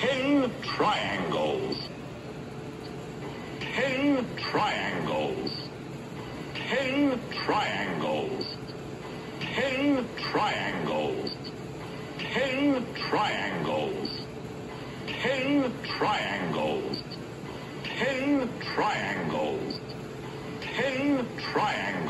Ten triangles. Ten triangles. Ten triangles. Ten triangles. Ten triangles. Ten triangles. Ten triangles. Ten triangles.